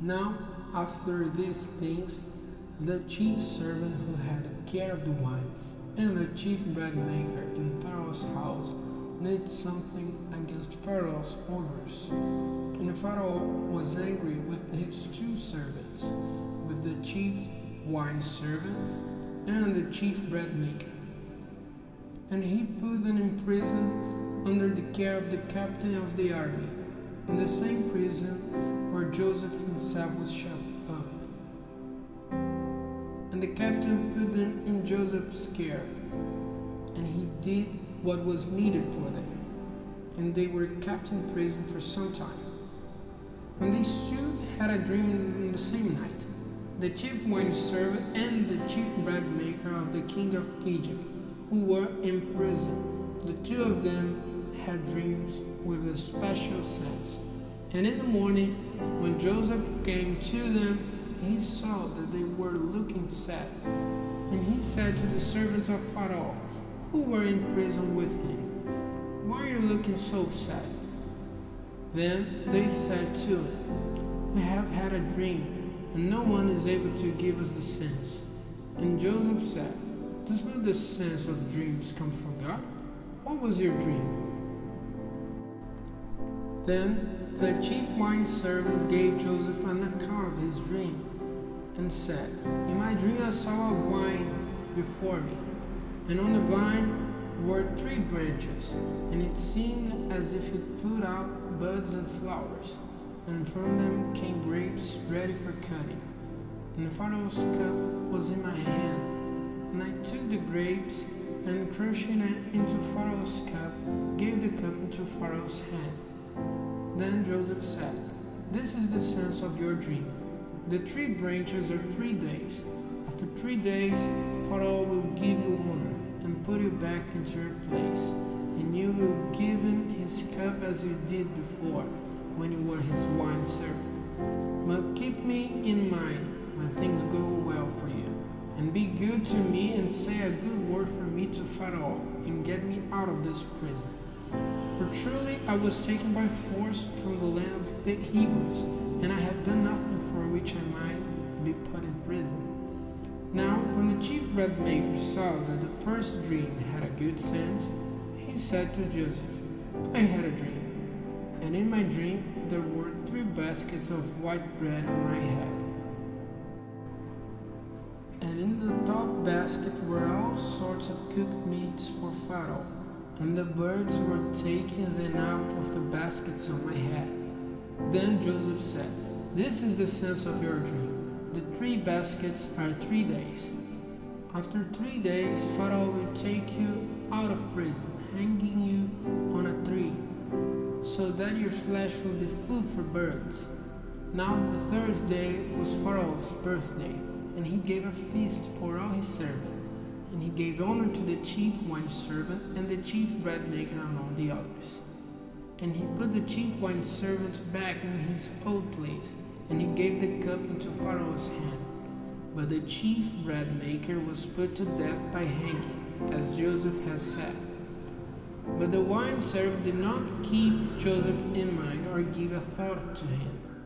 Now, after these things, the chief servant who had care of the wine and the chief bread maker in Pharaoh's house did something against Pharaoh's orders. And Pharaoh was angry with his two servants, with the chief wine servant and the chief bread maker. And he put them in prison under the care of the captain of the army, in the same prison Joseph himself was shut up. And the captain put them in Joseph's care, and he did what was needed for them, and they were kept in prison for some time. And these two had a dream in the same night. The chief wine servant and the chief bread maker of the king of Egypt, who were in prison. The two of them had dreams with a special sense. And in the morning, when Joseph came to them, he saw that they were looking sad. And he said to the servants of Pharaoh, who were in prison with him, Why are you looking so sad? Then they said to him, We have had a dream, and no one is able to give us the sense. And Joseph said, Does not the sense of dreams come from God? What was your dream? Then the chief wine servant gave Joseph an account of his dream and said, In my dream I saw a wine before me, and on the vine were three branches, and it seemed as if it put out buds and flowers, and from them came grapes ready for cutting. And the Pharaoh's cup was in my hand, and I took the grapes and crushing it into Pharaoh's cup, gave the cup into Pharaoh's hand. Then Joseph said, This is the sense of your dream. The three branches are three days. After three days, Pharaoh will give you honor and put you back into your place, and you will give him his cup as you did before when you were his wine servant. But keep me in mind when things go well for you, and be good to me and say a good word for me to Pharaoh, and get me out of this prison. For truly I was taken by force from the land of the Hebrews, and I have done nothing for which I might be put in prison. Now, when the chief bread maker saw that the first dream had a good sense, he said to Joseph, I had a dream, and in my dream there were three baskets of white bread on my head. And in the top basket were all sorts of cooked meats for Pharaoh, and the birds were taking them out of the baskets on my head. Then Joseph said, This is the sense of your dream. The three baskets are three days. After three days, Pharaoh will take you out of prison, hanging you on a tree, so that your flesh will be food for birds. Now the third day was Pharaoh's birthday, and he gave a feast for all his servants. And he gave honor to the chief wine servant and the chief bread maker among the others. And he put the chief wine servant back in his old place and he gave the cup into Pharaoh's hand. But the chief bread maker was put to death by hanging, as Joseph has said. But the wine servant did not keep Joseph in mind or give a thought to him.